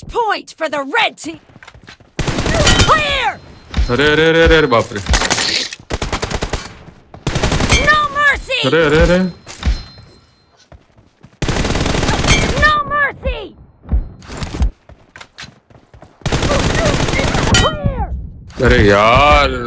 First point for the red team. Clear! अरे अरे अरे अरे अरे बाप रे No mercy! अरे अरे अरे No mercy! Clear! अरे यार